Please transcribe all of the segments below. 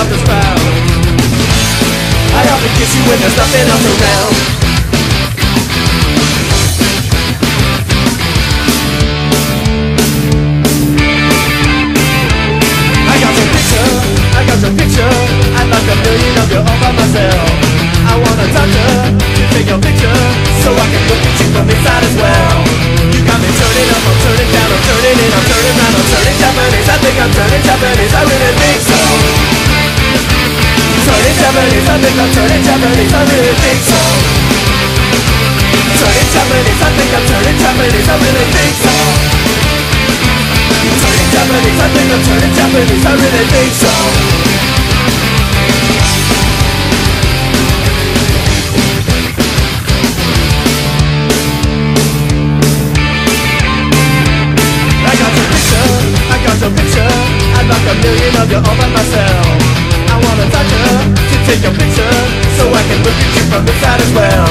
of the spell I often kiss you when there's nothing else around Japanese, I'm turning Japanese, I really think so Turning Japanese, I think I'm turning Japanese, I really think so Turning Japanese, I think I'm turning Japanese, I really think so A million of you all by myself. I wanna touch her take your picture So I can look at you from the side as well.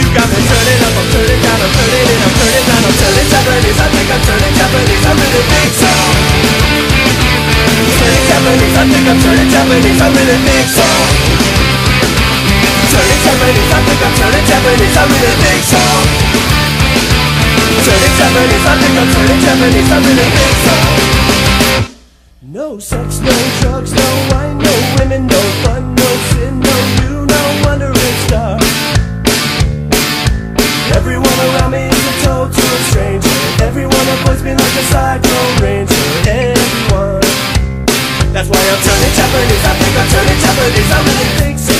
You got me turning up, I'm turning down, I'm turning in, I'm turning down I'm turning Japanese, I think I'm turning Japanese I really think so Turning Japanese, I think I'm turning Japanese I really think so Turning Japanese, I think I'm turning Japanese I really think so Turning Japanese, I think I'm turning Japanese, I really think so. No sex, no drugs, no wine, no turning Japanese, I think I'm turning Japanese, I really think so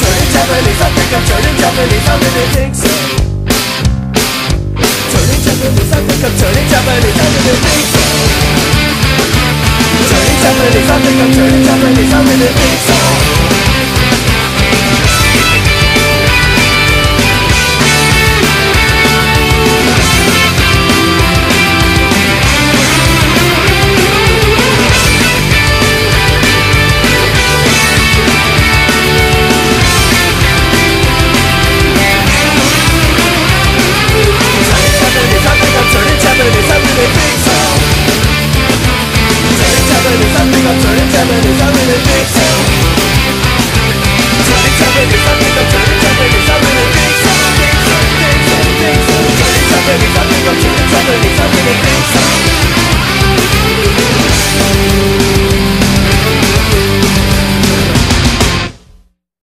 Turning Japanese, I think I'm turning Japanese, I really think so Turning Japanese, I think I'm turning Japanese, I really think so